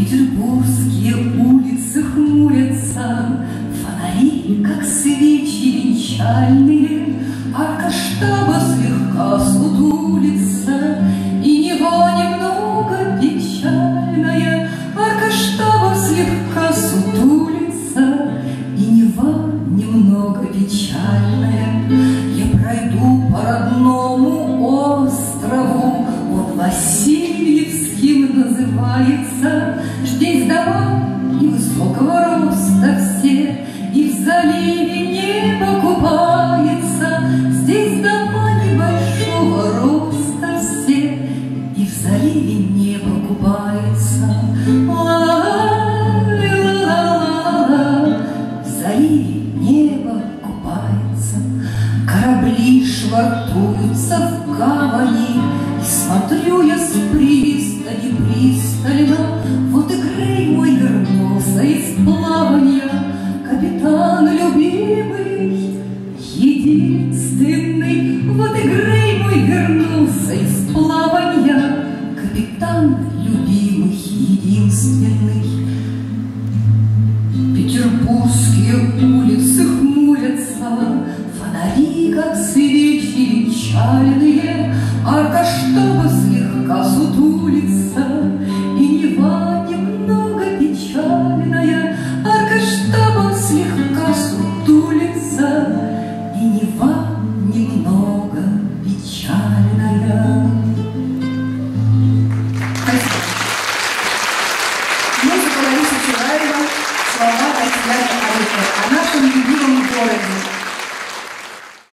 Петербургские улицы хмурятся, Фонари, как свечи венчальные, А каштаба слегка сутулится. Называется, Здесь дома невысокого роста все, И в заливе небо купается. Здесь дома небольшого роста все, И в заливе небо купается. Ла-ла-ла-ла-ла, В заливе небо купается. Корабли швартуются в гавани, вернулся из плавания, Капитан любимый, единственный. Петербургские улицы хмурятся, Фонари, как свечи печальные, Арка Σοβαρά τα φιλιά